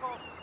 tackle.